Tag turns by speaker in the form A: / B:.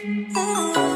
A: Oh.